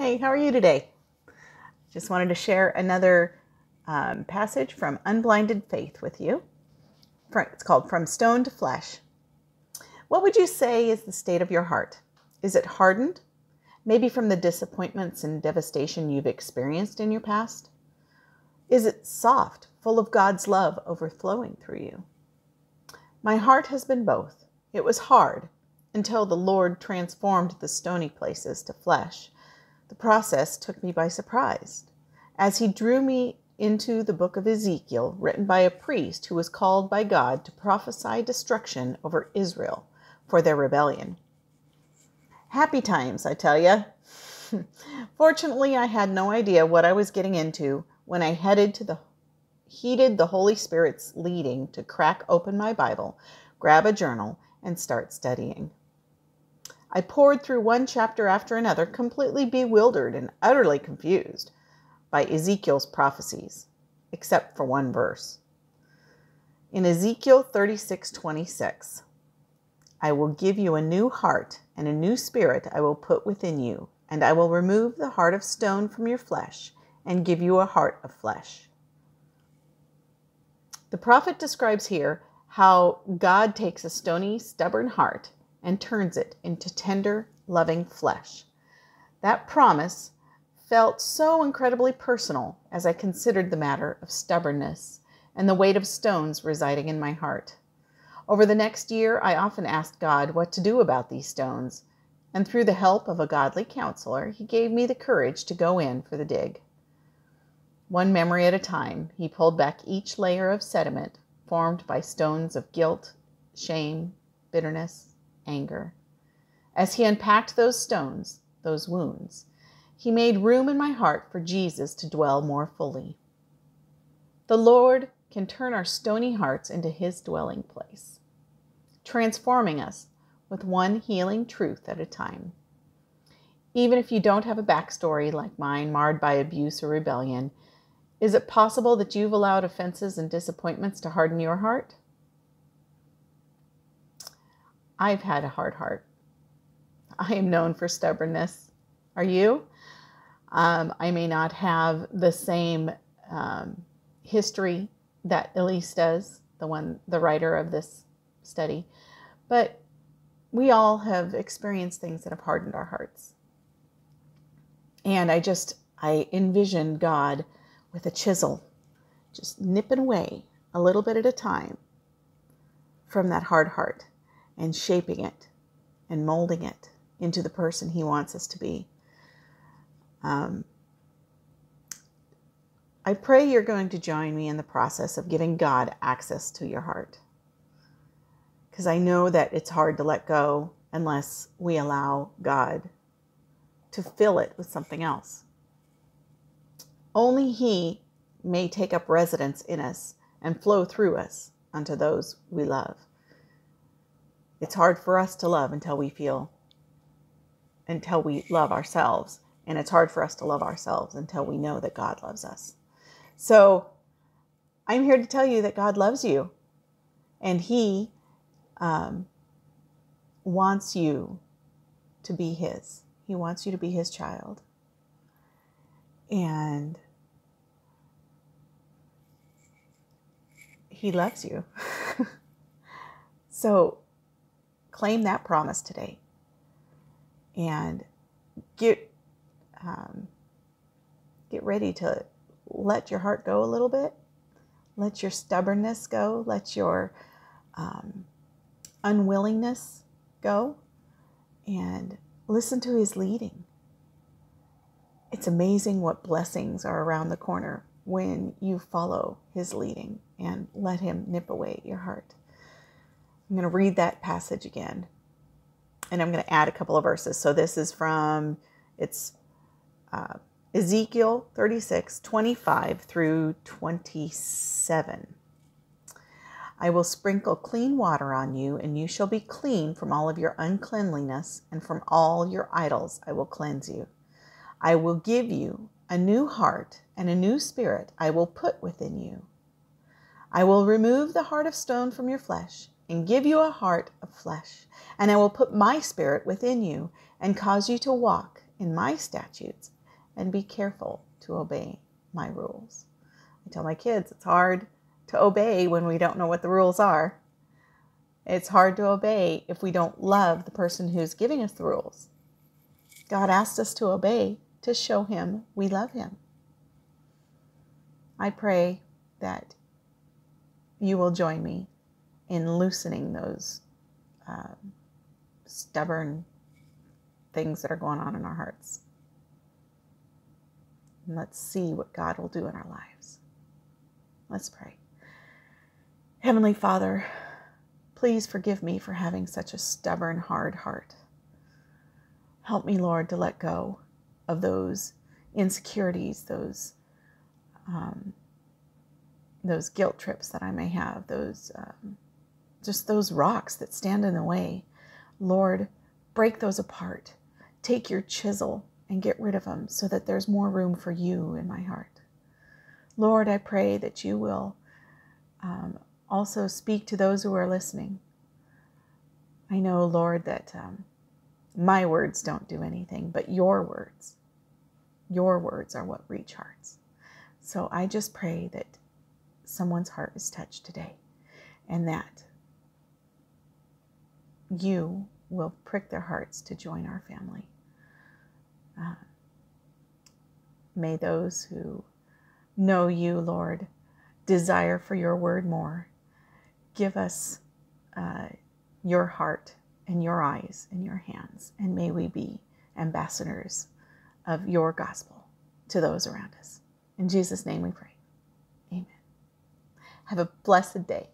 Hey, how are you today? Just wanted to share another um, passage from Unblinded Faith with you. It's called From Stone to Flesh. What would you say is the state of your heart? Is it hardened? Maybe from the disappointments and devastation you've experienced in your past? Is it soft, full of God's love overflowing through you? My heart has been both. It was hard until the Lord transformed the stony places to flesh. The process took me by surprise as he drew me into the book of Ezekiel, written by a priest who was called by God to prophesy destruction over Israel for their rebellion. Happy times, I tell you. Fortunately, I had no idea what I was getting into when I headed to the heeded the Holy Spirit's leading to crack open my Bible, grab a journal, and start studying. I pored through one chapter after another, completely bewildered and utterly confused by Ezekiel's prophecies, except for one verse. In Ezekiel 36:26, I will give you a new heart, and a new spirit I will put within you, and I will remove the heart of stone from your flesh, and give you a heart of flesh. The prophet describes here how God takes a stony, stubborn heart and turns it into tender, loving flesh. That promise felt so incredibly personal as I considered the matter of stubbornness and the weight of stones residing in my heart. Over the next year, I often asked God what to do about these stones, and through the help of a godly counselor, He gave me the courage to go in for the dig. One memory at a time, He pulled back each layer of sediment formed by stones of guilt, shame, bitterness, anger. As He unpacked those stones, those wounds, He made room in my heart for Jesus to dwell more fully. The Lord can turn our stony hearts into His dwelling place, transforming us with one healing truth at a time. Even if you don't have a backstory like mine marred by abuse or rebellion, is it possible that you've allowed offenses and disappointments to harden your heart? I've had a hard heart. I am known for stubbornness. Are you? Um, I may not have the same um, history that Elise does, the one, the writer of this study, but we all have experienced things that have hardened our hearts. And I just, I envision God with a chisel, just nipping away a little bit at a time from that hard heart and shaping it and molding it into the person He wants us to be. Um, I pray you're going to join me in the process of giving God access to your heart. Because I know that it's hard to let go unless we allow God to fill it with something else. Only He may take up residence in us and flow through us unto those we love. It's hard for us to love until we feel, until we love ourselves. And it's hard for us to love ourselves until we know that God loves us. So I'm here to tell you that God loves you and He um, wants you to be His. He wants you to be His child. And He loves you. so claim that promise today. And get um, get ready to let your heart go a little bit. Let your stubbornness go. Let your um, unwillingness go. And listen to his leading. It's amazing what blessings are around the corner when you follow his leading and let him nip away at your heart I'm going to read that passage again and I'm going to add a couple of verses. So this is from, it's uh, Ezekiel 36, 25 through 27. I will sprinkle clean water on you, and you shall be clean from all of your uncleanliness, and from all your idols I will cleanse you. I will give you a new heart, and a new spirit I will put within you. I will remove the heart of stone from your flesh and give you a heart of flesh. And I will put my spirit within you and cause you to walk in my statutes and be careful to obey my rules. I tell my kids it's hard to obey when we don't know what the rules are. It's hard to obey if we don't love the person who's giving us the rules. God asked us to obey to show him we love him. I pray that you will join me in loosening those uh, stubborn things that are going on in our hearts. And let's see what God will do in our lives. Let's pray. Heavenly Father, please forgive me for having such a stubborn, hard heart. Help me, Lord, to let go of those insecurities, those um, those guilt trips that I may have, those um, just those rocks that stand in the way. Lord, break those apart. Take your chisel and get rid of them so that there's more room for you in my heart. Lord, I pray that you will um, also speak to those who are listening. I know, Lord, that um, my words don't do anything, but your words, your words are what reach hearts. So I just pray that someone's heart is touched today and that you will prick their hearts to join our family. Uh, may those who know you, Lord, desire for your word more. Give us uh, your heart and your eyes and your hands, and may we be ambassadors of your gospel to those around us. In Jesus' name we pray. Amen. Have a blessed day.